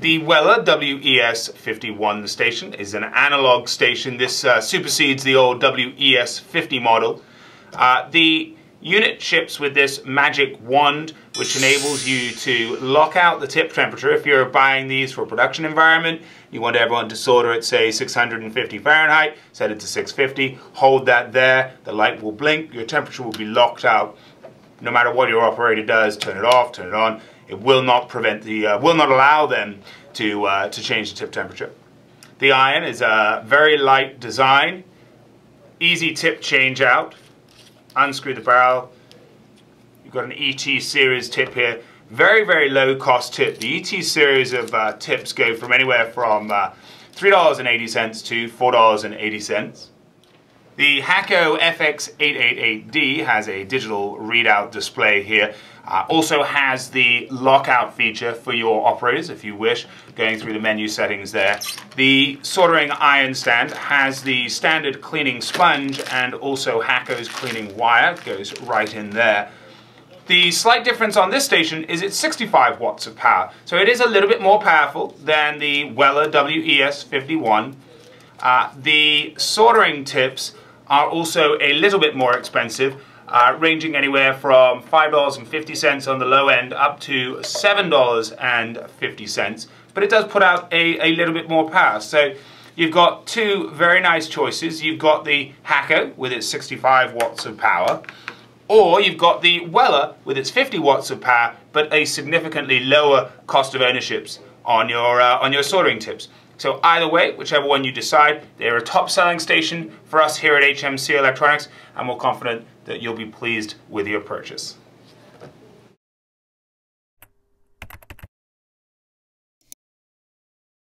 The Weller WES51 station is an analog station. This uh, supersedes the old WES50 model. Uh, the unit ships with this magic wand which enables you to lock out the tip temperature. If you're buying these for a production environment you want everyone to solder at say 650 Fahrenheit set it to 650 hold that there. The light will blink. Your temperature will be locked out. No matter what your operator does turn it off turn it on it will not prevent the uh, will not allow them to uh, to change the tip temperature the iron is a very light design easy tip change out unscrew the barrel. You've got an ET series tip here. Very, very low cost tip. The ET series of uh, tips go from anywhere from uh, $3.80 to $4.80. The Hakko FX888D has a digital readout display here. Uh, also has the lockout feature for your operators if you wish, going through the menu settings there. The soldering iron stand has the standard cleaning sponge and also Hakko's cleaning wire, goes right in there. The slight difference on this station is it's 65 watts of power, so it is a little bit more powerful than the Weller WES51. Uh, the soldering tips are also a little bit more expensive, uh, ranging anywhere from $5.50 on the low end up to $7.50. But it does put out a, a little bit more power. So you've got two very nice choices. You've got the Hakko with its 65 watts of power, or you've got the Weller with its 50 watts of power, but a significantly lower cost of ownerships on your, uh, on your soldering tips. So either way, whichever one you decide, they're a top selling station for us here at HMC Electronics and we're confident that you'll be pleased with your purchase.